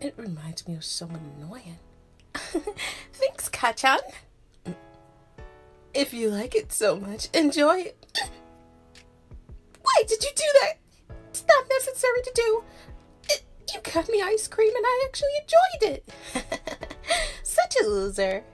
It reminds me of someone annoying. Thanks, Kacchan. If you like it so much, enjoy it. Why did you do that? It's not necessary to do. It, you got me ice cream and I actually enjoyed it. Such a loser.